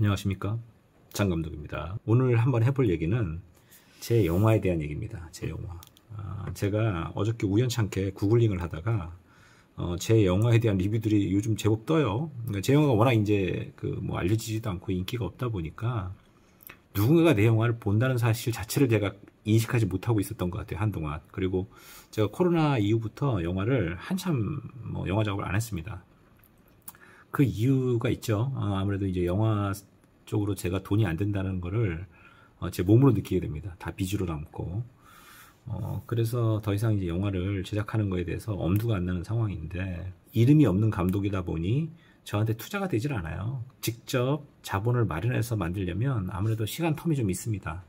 안녕하십니까? 장 감독입니다. 오늘 한번 해볼 얘기는 제 영화에 대한 얘기입니다. 제 영화. 아, 제가 어저께 우연찮게 구글링을 하다가 어, 제 영화에 대한 리뷰들이 요즘 제법 떠요. 그러니까 제 영화가 워낙 이제 그 뭐 알려지지도 않고 인기가 없다 보니까 누군가가 내 영화를 본다는 사실 자체를 제가 인식하지 못하고 있었던 것 같아요 한동안. 그리고 제가 코로나 이후부터 영화를 한참 뭐 영화 작업을 안 했습니다 그 이유가 있죠. 어, 아무래도 이제 영화 쪽으로 제가 돈이 안 된다는 거를 어, 제 몸으로 느끼게 됩니다. 다 빚으로 남고. 어, 그래서 더 이상 이제 영화를 제작하는 거에 대해서 엄두가 안 나는 상황인데 이름이 없는 감독이다 보니 저한테 투자가 되질 않아요. 직접 자본을 마련해서 만들려면 아무래도 시간 텀이 좀 있습니다.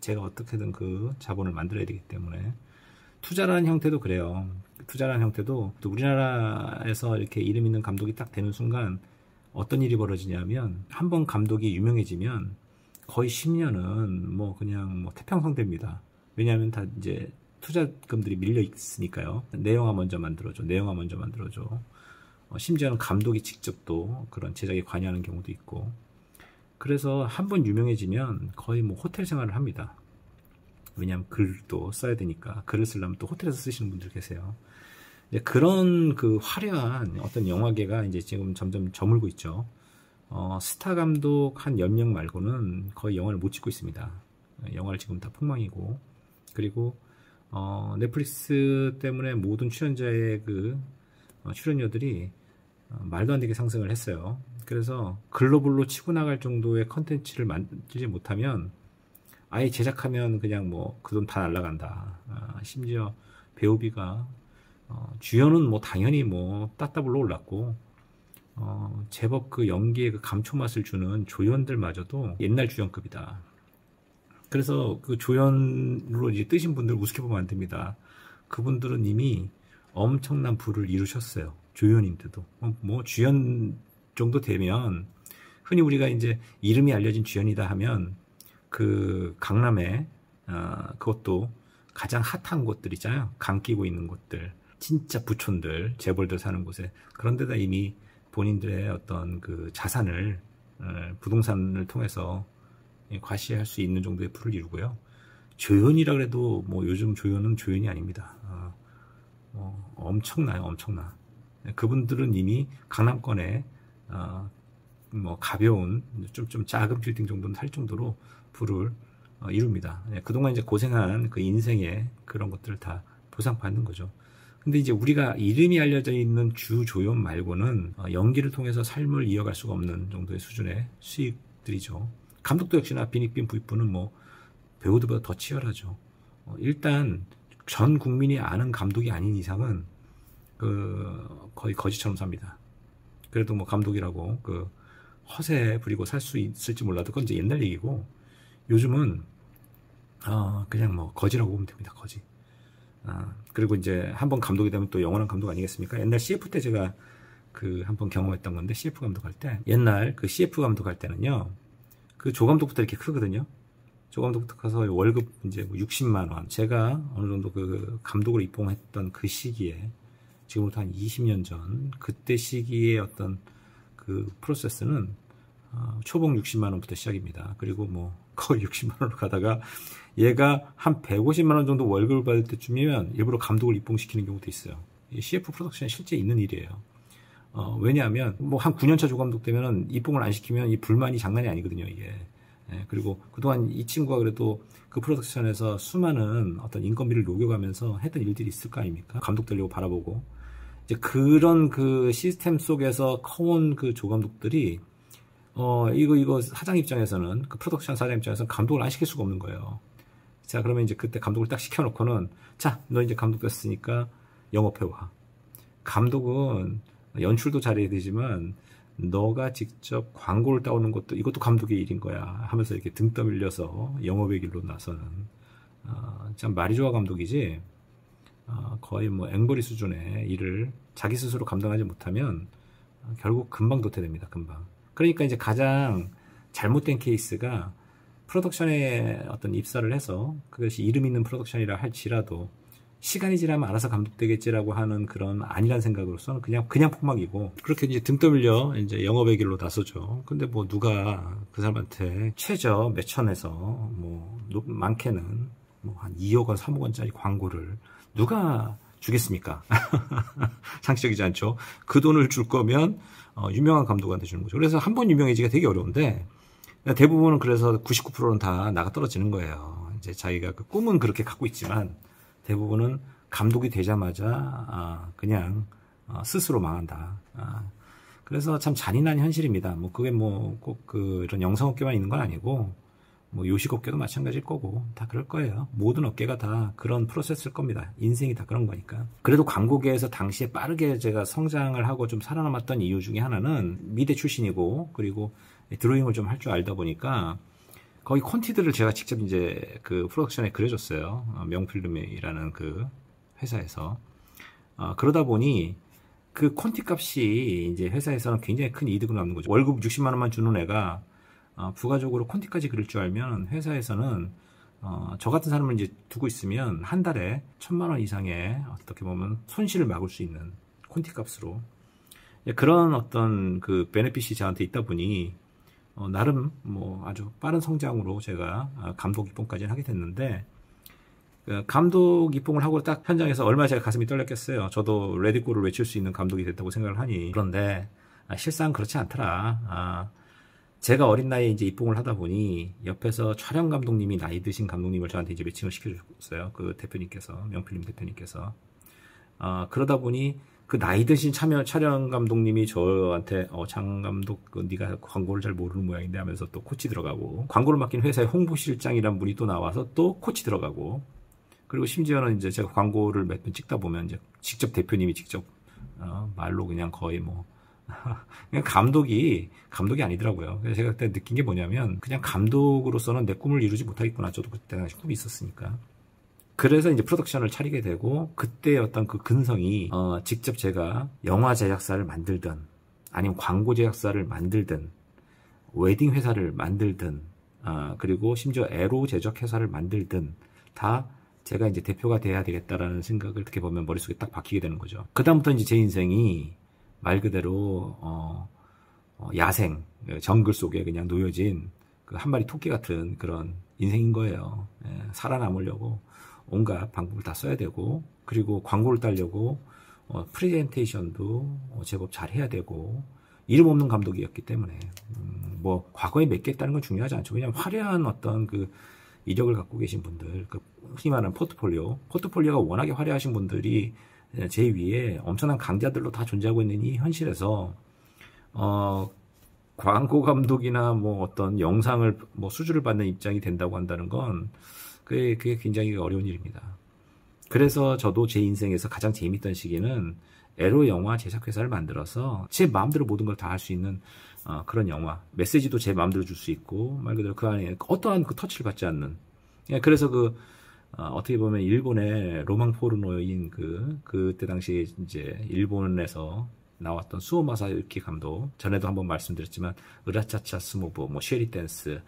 제가 어떻게든 그 자본을 만들어야 되기 때문에 투자라는 형태도 그래요. 투자라는 형태도 우리나라에서 이렇게 이름 있는 감독이 딱 되는 순간 어떤 일이 벌어지냐면 한 번 감독이 유명해지면 거의 10년은 뭐 그냥 뭐 태평성 됩니다. 왜냐하면 다 이제 투자금들이 밀려 있으니까요. 내 영화 먼저 만들어줘. 내 영화 먼저 만들어줘. 어, 심지어는 감독이 직접 또 그런 제작에 관여하는 경우도 있고 그래서 한 번 유명해지면 거의 뭐 호텔 생활을 합니다. 왜냐하면 글도 써야 되니까 글을 쓰려면 또 호텔에서 쓰시는 분들 계세요. 그런 그 화려한 어떤 영화계가 이제 지금 점점 저물고 있죠. 어, 스타 감독 한 10명 말고는 거의 영화를 못 찍고 있습니다. 영화를 지금 다 폭망이고 그리고 어, 넷플릭스 때문에 모든 출연자의 그 어, 출연료들이 어, 말도 안 되게 상승을 했어요. 그래서 글로벌로 치고 나갈 정도의 컨텐츠를 만들지 못하면 아예 제작하면 그냥 뭐 그 돈 다 날라간다. 아, 심지어 배우비가 어, 주연은 뭐 당연히 뭐 따따블로 올랐고 어, 제법 그 연기의 그 감초맛을 주는 조연들마저도 옛날 주연급이다. 그래서 그 조연으로 이제 뜨신 분들 우습게 보면 안 됩니다. 그분들은 이미 엄청난 부를 이루셨어요. 조연인데도 뭐, 뭐 주연 정도 되면 흔히 우리가 이제 이름이 알려진 주연이다 하면 그 강남에 어, 그것도 가장 핫한 곳들 있잖아요. 강 끼고 있는 곳들, 진짜 부촌들, 재벌들 사는 곳에 그런 데다 이미 본인들의 어떤 그 자산을 어, 부동산을 통해서 과시할 수 있는 정도의 풀을 이루고요. 조연이라 그래도 뭐 요즘 조연은 조연이 아닙니다. 어, 어, 엄청나요, 엄청나. 그분들은 이미 강남권에 어, 뭐 가벼운 좀 좀 작은 빌딩 정도는 살 정도로 부를 어, 이룹니다. 예, 그동안 이제 고생한 그 인생의 그런 것들을 다 보상받는 거죠. 근데 이제 우리가 이름이 알려져 있는 주 조연 말고는 어, 연기를 통해서 삶을 이어갈 수가 없는 정도의 수준의 수익들이죠. 감독도 역시나 비닉빈 부익부는 뭐 배우들보다 더 치열하죠. 어, 일단 전 국민이 아는 감독이 아닌 이상은 그 거의 거지처럼 삽니다. 그래도 뭐 감독이라고 그 허세 부리고 살 수 있을지 몰라도 그건 이제 옛날 얘기고 요즘은 어 그냥 뭐 거지라고 보면 됩니다. 거지. 아, 그리고 이제 한번 감독이 되면 또 영원한 감독 아니겠습니까? 옛날 CF 때 제가 그 한번 경험했던 건데 CF 감독 할 때 옛날 그 CF 감독 할 때는요 그 조 감독부터 이렇게 크거든요. 조 감독부터 커서 월급 이제 60만 뭐 원. 제가 어느 정도 그 감독으로 입봉했던 그 시기에 지금부터 한 20년 전 그때 시기의 어떤 그 프로세스는 어, 초봉 60만 원부터 시작입니다. 그리고 뭐 거의 60만 원으로 가다가 얘가 한 150만 원 정도 월급을 받을 때쯤이면 일부러 감독을 입봉시키는 경우도 있어요. CF 프로덕션이 실제 있는 일이에요. 어, 왜냐하면 뭐 한 9년차 조감독 되면은 입봉을 안 시키면 이 불만이 장난이 아니거든요. 이게. 예, 그리고 그동안 이 친구가 그래도 그 프로덕션에서 수많은 어떤 인건비를 녹여가면서 했던 일들이 있을 거 아닙니까? 감독 되려고 바라보고 이제 그런 그 시스템 속에서 커온 그 조감독들이 어 이거 이거 사장 입장에서는 그 프로덕션 사장 입장에서는 감독을 안 시킬 수가 없는 거예요. 자 그러면 이제 그때 감독을 딱 시켜놓고는 자 너 이제 감독 됐으니까 영업해 와. 감독은 연출도 잘해야 되지만 너가 직접 광고를 따오는 것도 이것도 감독의 일인 거야 하면서 이렇게 등 떠밀려서 영업의 길로 나서는 어, 참 말이 좋아 감독이지 어, 거의 뭐 앵벌이 수준의 일을 자기 스스로 감당하지 못하면 어, 결국 금방 도태됩니다. 금방. 그러니까 이제 가장 잘못된 케이스가 프로덕션에 어떤 입사를 해서 그것이 이름 있는 프로덕션이라 할지라도 시간이 지나면 알아서 감독되겠지라고 하는 그런 안일한 생각으로서는 그냥 그냥 폭망이고 그렇게 이제 등 떠밀려 이제 영업의 길로 나서죠. 근데 뭐 누가 그 사람한테 최저 몇 천에서 뭐 많게는 뭐 한 2억 원, 3억 원짜리 광고를 누가 주겠습니까? 상식적이지 않죠. 그 돈을 줄 거면 어, 유명한 감독한테 주는 거죠. 그래서 한 번 유명해지기가 되게 어려운데 대부분은 그래서 99%는 다 나가 떨어지는 거예요. 이제 자기가 그 꿈은 그렇게 갖고 있지만 대부분은 감독이 되자마자 아, 그냥 어, 스스로 망한다. 아, 그래서 참 잔인한 현실입니다. 뭐 그게 뭐 꼭 그 이런 영상업계만 있는 건 아니고 뭐 요식업계도 마찬가지일 거고 다 그럴 거예요. 모든 업계가 다 그런 프로세스일 겁니다. 인생이 다 그런 거니까. 그래도 광고계에서 당시에 빠르게 제가 성장을 하고 좀 살아남았던 이유 중에 하나는 미대 출신이고 그리고 드로잉을 좀 할 줄 알다 보니까 거의 콘티들을 제가 직접 이제 그 프로덕션에 그려줬어요. 어, 명필름이라는 그 회사에서. 어, 그러다 보니 그 콘티 값이 이제 회사에서는 굉장히 큰 이득을 남는 거죠. 월급 60만 원만 주는 애가 어, 부가적으로 콘티까지 그릴 줄 알면 회사에서는 어, 저 같은 사람을 이제 두고 있으면 한 달에 천만 원 이상의 어떻게 보면 손실을 막을 수 있는 콘티 값으로 예, 그런 어떤 그 베네핏이 저한테 있다 보니 어, 나름 뭐 아주 빠른 성장으로 제가 아, 감독 입봉까지 하게 됐는데 그 감독 입봉을 하고 딱 현장에서 얼마나 제가 가슴이 떨렸겠어요. 저도 레디골을 외칠 수 있는 감독이 됐다고 생각을 하니 그런데 아, 실상 그렇지 않더라. 아, 제가 어린 나이에 이제 입봉을 하다 보니 옆에서 촬영 감독님이 나이 드신 감독님을 저한테 이제 매칭을 시켜줬어요. 그 대표님께서 명필님 대표님께서 아, 그러다 보니 그 나이 드신 참여 촬영 감독님이 저한테 어, 장 감독 그 네가 광고를 잘 모르는 모양인데 하면서 또 코치 들어가고 광고를 맡긴 회사의 홍보실장이란 분이 또 나와서 또 코치 들어가고 그리고 심지어는 이제 제가 광고를 몇 번 찍다 보면 이제 직접 대표님이 직접 어, 말로 그냥 거의 뭐 감독이 감독이 아니더라고요. 그래서 제가 그때 느낀 게 뭐냐면 그냥 감독으로서는 내 꿈을 이루지 못하겠구나. 저도 그때 당시 꿈이 있었으니까. 그래서 이제 프로덕션을 차리게 되고 그때 어떤 그 근성이 어, 직접 제가 영화 제작사를 만들든 아니면 광고 제작사를 만들든 웨딩 회사를 만들든 어, 그리고 심지어 에로 제작 회사를 만들든 다 제가 이제 대표가 돼야 되겠다라는 생각을 어떻게 보면 머릿속에 딱 박히게 되는 거죠. 그다음부터 이제 제 인생이 말 그대로 어, 어, 야생 정글 속에 그냥 놓여진 그 한 마리 토끼 같은 그런 인생인 거예요. 예, 살아남으려고 온갖 방법을 다 써야 되고 그리고 광고를 따려고 어, 프레젠테이션도 어, 제법 잘 해야 되고 이름 없는 감독이었기 때문에 음, 뭐 과거에 했다는 건 중요하지 않죠. 그냥 화려한 어떤 그 이력을 갖고 계신 분들, 그 흔히 말하는 포트폴리오, 포트폴리오가 워낙에 화려하신 분들이 제 위에 엄청난 강자들로 다 존재하고 있는 이 현실에서 어 광고 감독이나 뭐 어떤 영상을 뭐 수주를 받는 입장이 된다고 한다는 건 그게, 그게 굉장히 어려운 일입니다. 그래서 저도 제 인생에서 가장 재밌던 시기는 에로 영화 제작회사를 만들어서 제 마음대로 모든 걸 다 할 수 있는 어, 그런 영화 메시지도 제 마음대로 줄 수 있고 말 그대로 그 안에 어떠한 그 터치를 받지 않는 예, 그래서 그 어, 떻게 보면 일본의 로망 포르노인 그 그때 당시 이제 일본에서 나왔던 수오 마사유키 감독 전에도 한번 말씀드렸지만 으라차차 스모부 뭐 Shall We Dance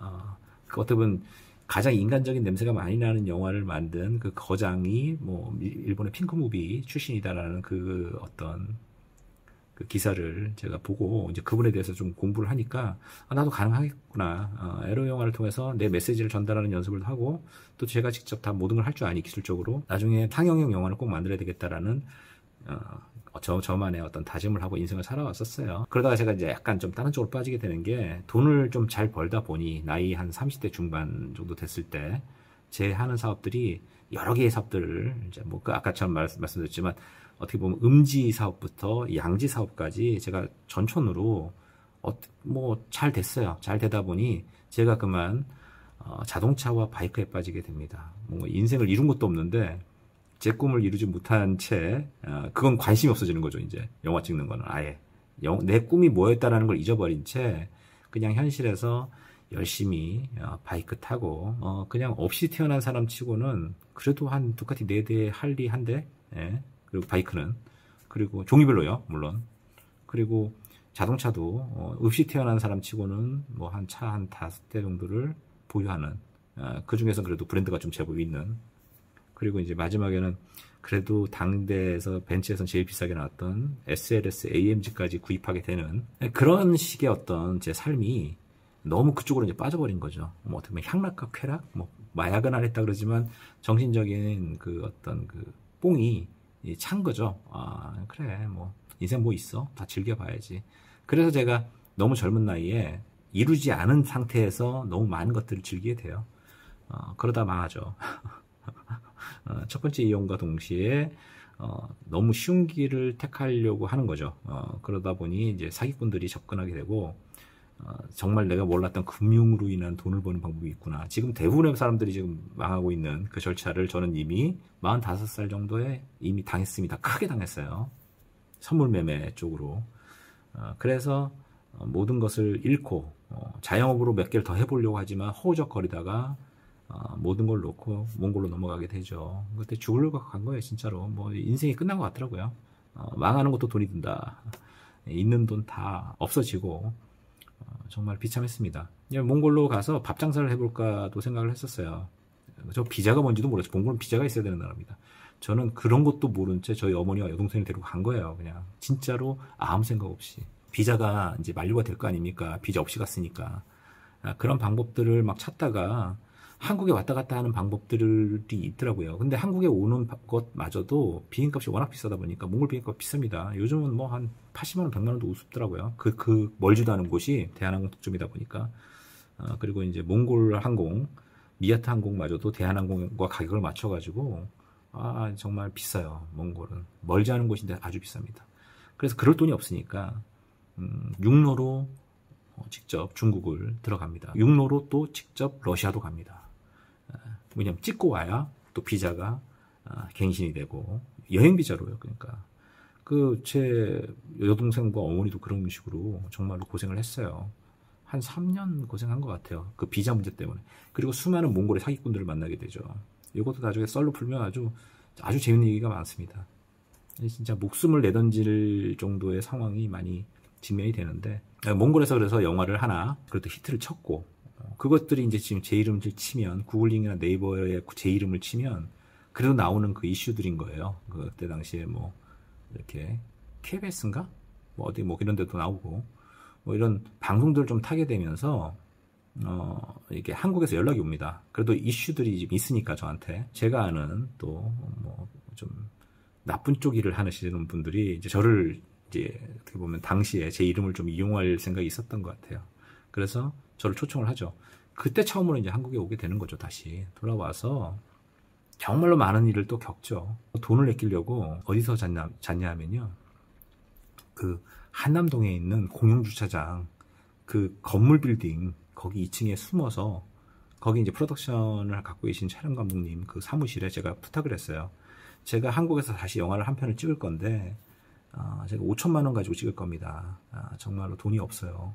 어, 그 어떻게 보면 가장 인간적인 냄새가 많이 나는 영화를 만든 그 거장이 뭐 일본의 핑크무비 출신이다라는 그 어떤 그 기사를 제가 보고 이제 그분에 대해서 좀 공부를 하니까 아, 나도 가능하겠구나. 어, 에로 영화를 통해서 내 메시지를 전달하는 연습을 하고 또 제가 직접 다 모든 걸 할 줄 아니 기술적으로 나중에 상영용 영화를 꼭 만들어야 되겠다라는 어, 저, 저만의 어떤 다짐을 하고 인생을 살아왔었어요. 그러다가 제가 이제 약간 좀 다른 쪽으로 빠지게 되는 게 돈을 좀 잘 벌다 보니 나이 한 30대 중반 정도 됐을 때 제 하는 사업들이 여러 개의 사업들을 이제 뭐그 아까처럼 말, 말씀드렸지만 어떻게 보면 음지 사업부터 양지 사업까지 제가 전촌으로 어, 뭐잘 됐어요. 잘 되다 보니 제가 그만 어, 자동차와 바이크에 빠지게 됩니다. 뭐 인생을 이룬 것도 없는데 제 꿈을 이루지 못한 채 어, 그건 관심이 없어지는 거죠 이제 영화 찍는 거는 아예 영, 내 꿈이 뭐였다라는 걸 잊어버린 채 그냥 현실에서 열심히 어, 바이크 타고 어, 그냥 없이 태어난 사람 치고는 그래도 한 두카티 4대 할리 한대 예, 그리고 바이크는 그리고 종류별로요 물론. 그리고 자동차도 어, 없이 태어난 사람 치고는 뭐 한차한 다섯 대 정도를 보유하는 어, 그 중에서 그래도 브랜드가 좀 제법 있는. 그리고 이제 마지막에는 그래도 당대에서 벤츠에서 제일 비싸게 나왔던 SLS AMG까지 구입하게 되는 그런 식의 어떤 제 삶이 너무 그쪽으로 이제 빠져버린 거죠. 뭐 어떻게 보면 향락과 쾌락, 뭐 마약은 안 했다 그러지만 정신적인 그 어떤 그 뽕이 찬 거죠. 아 그래 뭐 인생 뭐 있어 다 즐겨봐야지. 그래서 제가 너무 젊은 나이에 이루지 않은 상태에서 너무 많은 것들을 즐기게 돼요. 어, 그러다 망하죠. 어, 첫 번째 이용과 동시에 어, 너무 쉬운 길을 택하려고 하는 거죠. 어, 그러다 보니 이제 사기꾼들이 접근하게 되고 어, 정말 내가 몰랐던 금융으로 인한 돈을 버는 방법이 있구나. 지금 대부분의 사람들이 지금 망하고 있는 그 절차를 저는 이미 45살 정도에 이미 당했습니다. 크게 당했어요. 선물 매매 쪽으로. 어, 그래서 어, 모든 것을 잃고 어, 자영업으로 몇 개를 더 해보려고 하지만 허우적거리다가 어, 모든 걸 놓고 몽골로 넘어가게 되죠. 그때 죽으려고 간 거예요, 진짜로. 뭐 인생이 끝난 것 같더라고요. 어, 망하는 것도 돈이 든다. 있는 돈 다 없어지고 어, 정말 비참했습니다. 몽골로 가서 밥 장사를 해볼까도 생각을 했었어요. 저 비자가 뭔지도 몰랐죠. 몽골은 비자가 있어야 되는 나라입니다. 저는 그런 것도 모른 채 저희 어머니와 여동생을 데리고 간 거예요. 그냥 진짜로 아무 생각 없이 비자가 이제 만료가 될 거 아닙니까? 비자 없이 갔으니까 아, 그런 방법들을 막 찾다가 한국에 왔다 갔다 하는 방법들이 있더라고요. 근데 한국에 오는 것마저도 비행값이 워낙 비싸다 보니까 몽골 비행값 비쌉니다. 요즘은 뭐 한 80만 원, 100만 원도 우습더라고요. 그, 그 멀지도 않은 곳이 대한항공 특점이다 보니까. 어, 그리고 이제 몽골 항공, 미아타 항공마저도 대한항공과 가격을 맞춰가지고 아 정말 비싸요. 몽골은 멀지 않은 곳인데 아주 비쌉니다. 그래서 그럴 돈이 없으니까 음, 육로로 직접 중국을 들어갑니다. 육로로 또 직접 러시아도 갑니다. 왜냐면 찍고 와야 또 비자가 아, 갱신이 되고 여행 비자로요. 그러니까 그 제 여동생과 어머니도 그런 식으로 정말로 고생을 했어요. 한 3년 고생한 것 같아요. 그 비자 문제 때문에. 그리고 수많은 몽골의 사기꾼들을 만나게 되죠. 이것도 나중에 썰로 풀면 아주 아주 재밌는 얘기가 많습니다. 진짜 목숨을 내던질 정도의 상황이 많이 직면이 되는데 몽골에서 그래서 영화를 하나 그래도 히트를 쳤고 그것들이 이제 지금 제 이름을 치면 구글링이나 네이버에 제 이름을 치면 그래도 나오는 그 이슈들인 거예요. 그때 당시에 뭐 이렇게 KBS인가 뭐 어디 뭐 이런 데도 나오고 뭐 이런 방송들을 좀 타게 되면서 어 이게 한국에서 연락이 옵니다. 그래도 이슈들이 좀 있으니까 저한테 제가 아는 또 뭐 좀 나쁜 쪽 일을 하시는 분들이 이제 저를 이제 어떻게 보면 당시에 제 이름을 좀 이용할 생각이 있었던 것 같아요. 그래서 저를 초청을 하죠. 그때 처음으로 이제 한국에 오게 되는 거죠, 다시. 돌아와서 정말로 많은 일을 또 겪죠. 돈을 아끼려고 어디서 잤냐, 잤냐 하면요. 그 한남동에 있는 공용주차장, 그 건물 빌딩, 거기 2층에 숨어서 거기 이제 프로덕션을 갖고 계신 촬영 감독님 그 사무실에 제가 부탁을 했어요. 제가 한국에서 다시 영화를 한 편을 찍을 건데, 어, 제가 5천만 원 가지고 찍을 겁니다. 아, 정말로 돈이 없어요.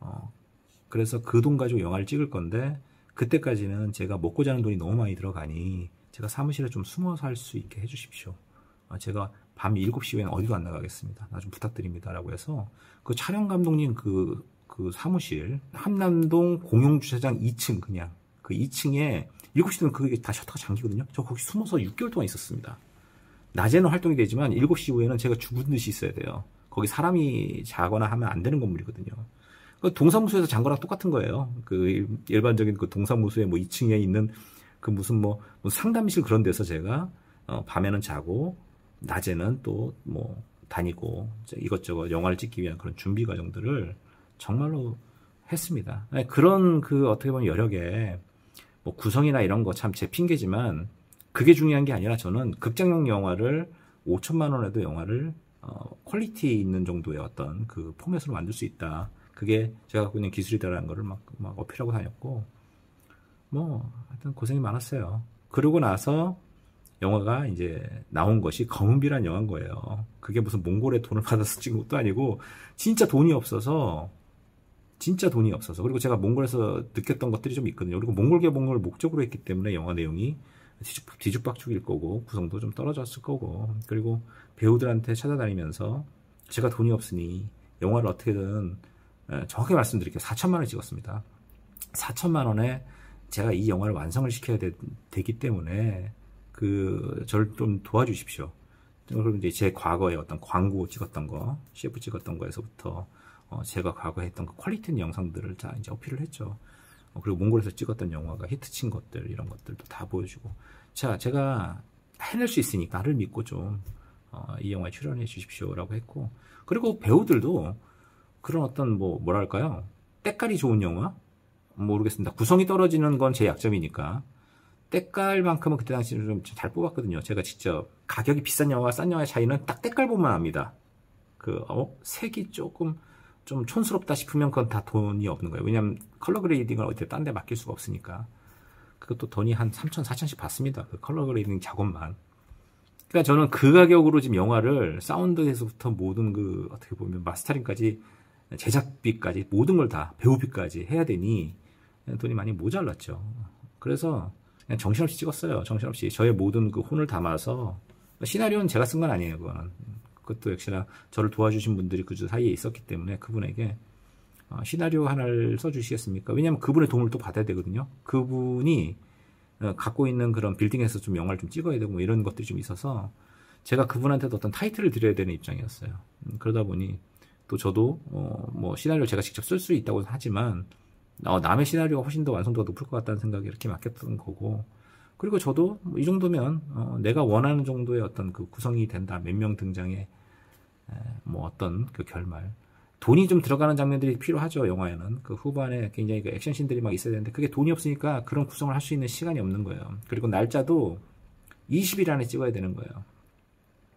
어, 그래서 그 돈 가지고 영화를 찍을 건데 그때까지는 제가 먹고 자는 돈이 너무 많이 들어가니 제가 사무실에 좀 숨어서 할 수 있게 해주십시오. 아, 제가 밤 7시 후에는 어디도 안 나가겠습니다. 나 좀 부탁드립니다. 라고 해서 그 촬영 감독님 그, 그 사무실, 한남동 공용주차장 2층 그냥 그 2층에 7시 되면 그게 다 셔터가 잠기거든요. 저 거기 숨어서 6개월 동안 있었습니다. 낮에는 활동이 되지만 7시 후에는 제가 죽은 듯이 있어야 돼요. 거기 사람이 자거나 하면 안 되는 건물이거든요. 그 동사무소에서 잔 거랑 똑같은 거예요. 그 일반적인 그 동사무소에 뭐 2층에 있는 그 무슨 뭐, 뭐 상담실 그런 데서 제가 어, 밤에는 자고 낮에는 또 뭐 다니고 이것저것 영화를 찍기 위한 그런 준비 과정들을 정말로 했습니다. 네, 그런 그 어떻게 보면 여력에 뭐 구성이나 이런 거 참 제 핑계지만 그게 중요한 게 아니라 저는 극장용 영화를 5천만 원에도 영화를 어, quality 있는 정도의 어떤 그 포맷으로 만들 수 있다. 그게 제가 갖고 있는 기술이다라는 거를 막, 막 어필하고 다녔고, 뭐, 하여튼 고생이 많았어요. 그러고 나서 영화가 이제 나온 것이 검은비란 영화인 거예요. 그게 무슨 몽골에 돈을 받아서 찍은 것도 아니고, 진짜 돈이 없어서, 진짜 돈이 없어서. 그리고 제가 몽골에서 느꼈던 것들이 좀 있거든요. 그리고 몽골 개봉을 목적으로 했기 때문에 영화 내용이 뒤죽박죽일 거고, 구성도 좀 떨어졌을 거고, 그리고 배우들한테 찾아다니면서 제가 돈이 없으니 영화를 어떻게든 예, 정확히 말씀드릴게요. 4천만 원을 찍었습니다. 4천만 원에 제가 이 영화를 완성을 시켜야 되, 기 때문에 그 저를 좀 도와주십시오. 그럼 이제 제 과거에 어떤 광고 찍었던 거, CF 찍었던 거에서부터 어, 제가 과거에 했던 그 quality 있는 영상들을 다 이제 어필을 했죠. 어, 그리고 몽골에서 찍었던 영화가 히트친 것들 이런 것들도 다 보여주고 자 제가 해낼 수 있으니까 나를 믿고 좀이 어, 영화에 출연해 주십시오라고 했고 그리고 배우들도 그런 어떤 뭐 뭐랄까요 때깔이 좋은 영화 모르겠습니다 구성이 떨어지는 건 제 약점이니까 때깔만큼은 그때 당시에 좀잘 뽑았거든요 제가 직접 가격이 비싼 영화와 싼 영화의 차이는 딱 때깔 보면 압니다 그 어, 색이 조금 좀 촌스럽다 싶으면 그건 다 돈이 없는 거예요. 왜냐하면 color grading을 어디 딴 데 맡길 수가 없으니까. 그것도 돈이 한 3천, 4천씩 받습니다. 그 color grading 작업만. 그러니까 저는 그 가격으로 지금 영화를 사운드에서부터 모든 그 어떻게 보면 mastering까지 제작비까지 모든 걸 다 배우비까지 해야 되니 돈이 많이 모자랐죠. 그래서 그냥 정신없이 찍었어요. 정신없이 저의 모든 그 혼을 담아서 시나리오는 제가 쓴 건 아니에요. 그거는 그것도 역시나 저를 도와주신 분들이 그 사이에 있었기 때문에 그분에게 어, 시나리오 하나를 써주시겠습니까? 왜냐하면 그분의 도움을 또 받아야 되거든요. 그분이 어, 갖고 있는 그런 빌딩에서 좀 영화를 좀 찍어야 되고 뭐 이런 것들이 좀 있어서 제가 그분한테도 어떤 타이틀을 드려야 되는 입장이었어요. 음, 그러다 보니 또 저도 어, 뭐 시나리오 제가 직접 쓸 수 있다고 하지만 어, 남의 시나리오가 훨씬 더 완성도가 높을 것 같다는 생각이 이렇게 맡겼던 거고 그리고 저도 뭐 이 정도면 어, 내가 원하는 정도의 어떤 그 구성이 된다. 몇 명 등장에 에, 뭐 어떤 그 결말. 돈이 좀 들어가는 장면들이 필요하죠. 영화에는 그 후반에 굉장히 그 액션 씬들이 막 있어야 되는데 그게 돈이 없으니까 그런 구성을 할 수 있는 시간이 없는 거예요. 그리고 날짜도 20일 안에 찍어야 되는 거예요.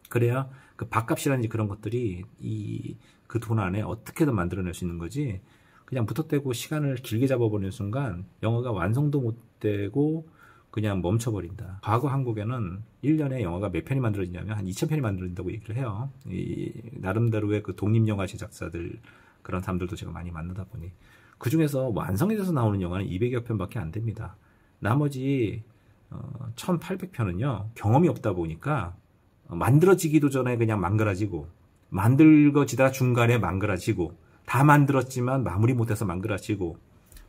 그래야 그 밥값이라든지 그런 것들이 이 그 돈 안에 어떻게든 만들어낼 수 있는 거지. 그냥 붙어대고 시간을 길게 잡아버리는 순간 영화가 완성도 못 되고 그냥 멈춰버린다. 과거 한국에는 1년에 영화가 몇 편이 만들어지냐면 한 2,000편이 만들어진다고 얘기를 해요. 이 나름대로의 그 독립영화 제작사들 그런 사람들도 제가 많이 만나다 보니 그 중에서 완성이 돼서 나오는 영화는 200여 편밖에 안 됩니다. 나머지 어, 1,800편은요 경험이 없다 보니까 만들어지기도 전에 그냥 망가라지고 만들어지다 중간에 망가라지고 다 만들었지만 마무리 못해서 망가라지고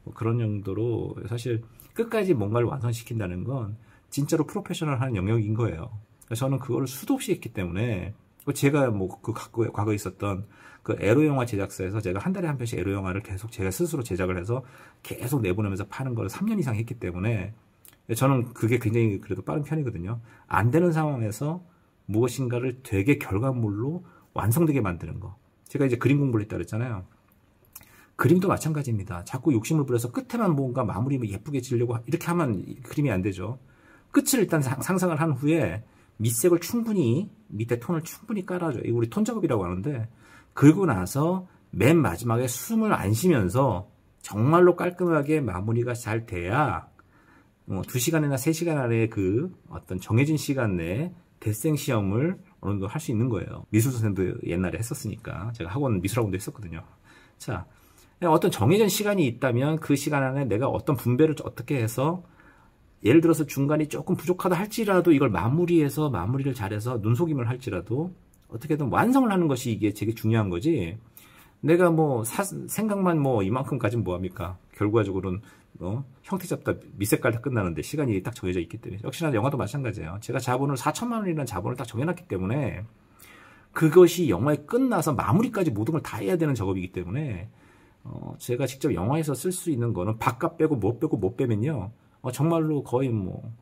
뭐 그런 정도로 사실 끝까지 뭔가를 완성시킨다는 건 진짜로 프로페셔널한 영역인 거예요. 저는 그거를 수도 없이 했기 때문에 제가 뭐 그 과거에 있었던 그 에로 영화 제작사에서 제가 한 달에 한 편씩 에로 영화를 계속 제가 스스로 제작을 해서 계속 내보내면서 파는 걸 3년 이상 했기 때문에 저는 그게 굉장히 그래도 빠른 편이거든요. 안 되는 상황에서 무엇인가를 되게 결과물로 완성되게 만드는 거. 제가 이제 그림 공부를 했다 그랬잖아요. 그림도 마찬가지입니다. 자꾸 욕심을 부려서 끝에만 뭔가 마무리 예쁘게 지으려고 이렇게 하면 그림이 안 되죠. 끝을 일단 상상을 한 후에 밑색을 충분히 밑에 톤을 충분히 깔아줘. 이거 우리 톤 작업이라고 하는데 그리고 나서 맨 마지막에 숨을 안 쉬면서 정말로 깔끔하게 마무리가 잘 돼야 뭐 2시간이나 3시간 안에 그 어떤 정해진 시간 내에 대생 시험을 어느 정도 할 수 있는 거예요. 미술 선생도 옛날에 했었으니까 제가 학원 미술학원도 했었거든요. 자, 어떤 정해진 시간이 있다면 그 시간 안에 내가 어떤 분배를 어떻게 해서 예를 들어서 중간이 조금 부족하다 할지라도 이걸 마무리해서 마무리를 잘해서 눈속임을 할지라도 어떻게든 완성을 하는 것이 이게 되게 중요한 거지. 내가 뭐 사, 생각만 뭐 이만큼 가지면 뭐합니까? 결과적으로는 어, 형태 잡다 밑색 깔 다 끝나는데 시간이 딱 정해져 있기 때문에 역시나 영화도 마찬가지예요. 제가 자본을 4천만 원이라는 자본을 딱 정해놨기 때문에 그것이 영화에 끝나서 마무리까지 모든 걸 다 해야 되는 작업이기 때문에 어, 제가 직접 영화에서 쓸 수 있는 거는 바깥 빼고 못 빼고 못 빼면요. 어, 정말로 거의 뭐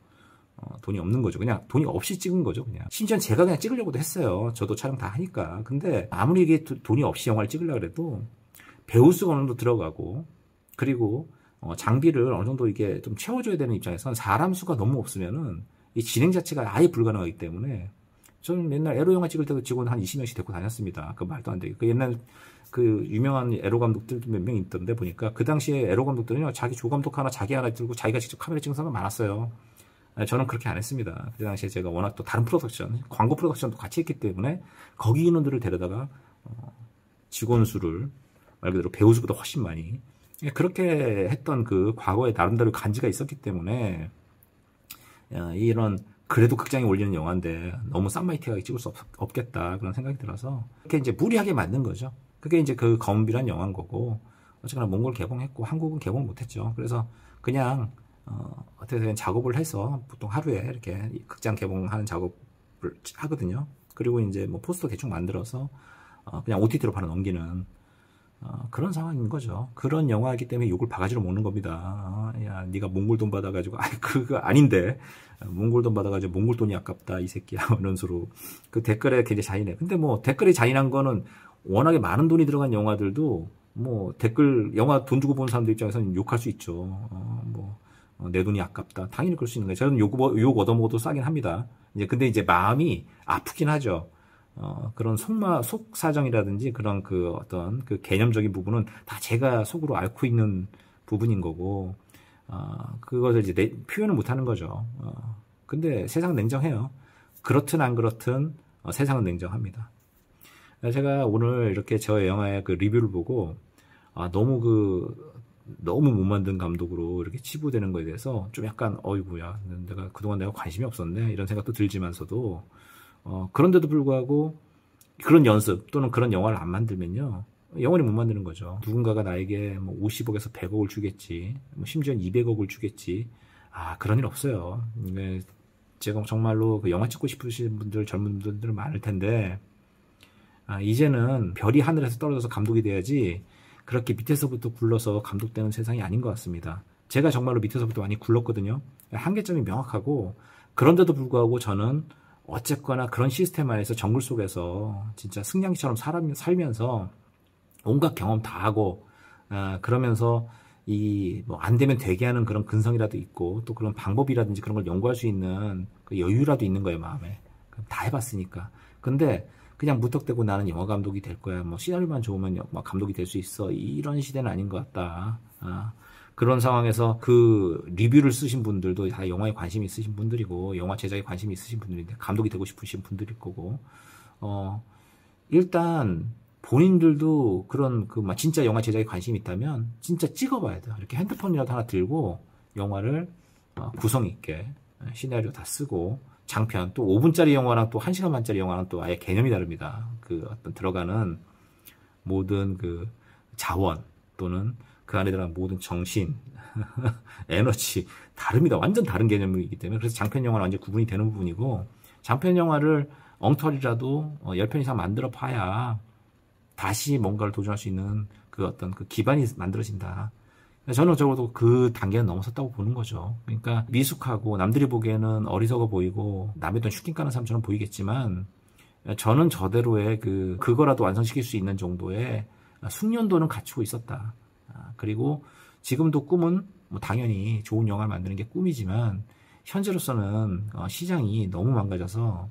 어, 돈이 없는 거죠. 그냥 돈이 없이 찍은 거죠. 그냥 심지어 제가 그냥 찍으려고도 했어요. 저도 촬영 다 하니까. 근데 아무리 이게 돈이 없이 영화를 찍으려고 해도 배우 수가 어느 정도 들어가고 그리고 어, 장비를 어느 정도 이게 좀 채워줘야 되는 입장에서는 사람 수가 너무 없으면은 이 진행 자체가 아예 불가능하기 때문에 저는 맨날 에로 영화 찍을 때도 직원 한 20명씩 데리고 다녔습니다. 그 말도 안 되게. 그 옛날 그 유명한 에로 감독들 몇 명 있던데 보니까 그 당시에 에로 감독들은요 자기 조 감독 하나 자기 하나 들고 자기가 직접 카메라 찍는 사람 많았어요. 저는 그렇게 안 했습니다. 그 당시에 제가 워낙 또 다른 프로덕션, 광고 프로덕션도 같이 했기 때문에 거기 인원들을 데려다가 어, 직원 수를 말 그대로 배우 수보다 훨씬 많이 그렇게 했던 그 과거에 나름대로 간지가 있었기 때문에 이런 그래도 극장에 올리는 영화인데 너무 쌈마이티하게 찍을 수 없, 겠다 그런 생각이 들어서 그렇게 이제 무리하게 만든 거죠. 그게 이제 그 검비란 영화인 거고 어쨌거나 몽골 개봉했고 한국은 개봉 못했죠. 그래서 그냥 어, 어떻게든 작업을 해서 보통 하루에 이렇게 극장 개봉하는 작업을 하거든요. 그리고 이제 뭐 포스터 대충 만들어서 어, 그냥 OTT로 바로 넘기는 어, 그런 상황인 거죠. 그런 영화이기 때문에 욕을 바가지로 먹는 겁니다. 야, 네가 몽골 돈 받아가지고, 아, 그거 아닌데 몽골 돈 받아가지고 몽골 돈이 아깝다 이 새끼야 이런 식으로 그 댓글에 굉장히 잔인해. 근데 뭐 댓글이 잔인한 거는 워낙에 많은 돈이 들어간 영화들도 뭐 댓글 영화 돈 주고 본 사람들 입장에서는 욕할 수 있죠. 어, 뭐. 어, 내 돈이 아깝다. 당연히 그럴 수 있는 거예요. 저는 욕, 욕 얻어먹어도 싸긴 합니다. 이제 근데 이제 마음이 아프긴 하죠. 어, 그런 속마, 속 사정이라든지 그런 그 어떤 그 개념적인 부분은 다 제가 속으로 앓고 있는 부분인 거고, 어, 그것을 이제 내, 표현을 못 하는 거죠. 어, 근데 세상 냉정해요. 그렇든 안 그렇든 어, 세상은 냉정합니다. 제가 오늘 이렇게 저 영화의 그 리뷰를 보고, 아, 너무 그, 너무 못 만든 감독으로 이렇게 치부되는 거에 대해서 좀 약간, 어이구야, 내가 그동안 내가 관심이 없었네. 이런 생각도 들지만서도, 어, 그런데도 불구하고 그런 연습 또는 그런 영화를 안 만들면요. 영원히 못 만드는 거죠. 누군가가 나에게 뭐 50억에서 100억을 주겠지, 뭐 심지어 200억을 주겠지. 아, 그런 일 없어요. 네, 제가 정말로 그 영화 찍고 싶으신 분들, 젊은 분들 많을 텐데, 아, 이제는 별이 하늘에서 떨어져서 감독이 돼야지 그렇게 밑에서부터 굴러서 감독되는 세상이 아닌 것 같습니다. 제가 정말로 밑에서부터 많이 굴렀거든요. 한계점이 명확하고, 그런데도 불구하고 저는 어쨌거나 그런 시스템 안에서 정글 속에서 진짜 승냥이처럼 살면서 온갖 경험 다 하고 아, 그러면서 이 뭐 안 되면 되게 하는 그런 근성이라도 있고 또 그런 방법이라든지 그런 걸 연구할 수 있는 그 여유라도 있는 거예요 마음에. 다 해봤으니까. 근데 그냥 무턱대고 나는 영화 감독이 될 거야. 뭐 시나리오만 좋으면 뭐 감독이 될 수 있어. 이런 시대는 아닌 것 같다. 아, 그런 상황에서 그 리뷰를 쓰신 분들도 다 영화에 관심이 있으신 분들이고 영화 제작에 관심이 있으신 분들인데 감독이 되고 싶으신 분들일 거고 어 일단 본인들도 그런 그 진짜 영화 제작에 관심이 있다면 진짜 찍어봐야 돼요. 이렇게 핸드폰이라도 하나 들고 영화를 어, 구성 있게 시나리오 다 쓰고 장편 또 5분짜리 영화랑 또 1시간 반짜리 영화랑 또 아예 개념이 다릅니다. 그 어떤 들어가는 모든 그 자원 또는 그 안에 들어간 모든 정신, 에너지 다릅니다. 완전 다른 개념이기 때문에 그래서 장편 영화는 완전 구분이 되는 부분이고 장편 영화를 엉터리라도 10편 어, 이상 만들어 봐야 다시 뭔가를 도전할 수 있는 그 어떤 그 기반이 만들어진다. 저는 적어도 그 단계는 넘어섰다고 보는 거죠. 그러니까 미숙하고 남들이 보기에는 어리석어 보이고 남의 돈 슈킹 까는 사람처럼 보이겠지만 저는 저대로의 그 그거라도 완성시킬 수 있는 정도의 숙련도는 갖추고 있었다. 그리고 지금도 꿈은 뭐 당연히 좋은 영화를 만드는 게 꿈이지만 현재로서는 어, 시장이 너무 망가져서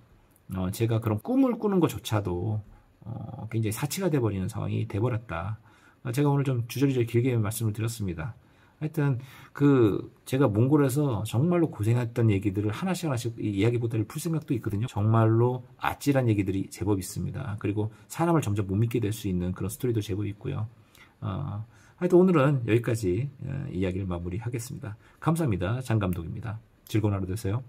어, 제가 그런 꿈을 꾸는 것조차도 어, 굉장히 사치가 돼버리는 상황이 돼버렸다. 어, 제가 오늘 좀 주저리저리 길게 말씀을 드렸습니다. 하여튼 그 제가 몽골에서 정말로 고생했던 얘기들을 하나씩 하나씩 이야기 보다를 풀 생각도 있거든요. 정말로 아찔한 얘기들이 제법 있습니다. 그리고 사람을 점점 못 믿게 될 수 있는 그런 스토리도 제법 있고요. 어, 하여튼 오늘은 여기까지 어, 이야기를 마무리하겠습니다. 감사합니다. 장 감독입니다. 즐거운 하루 되세요.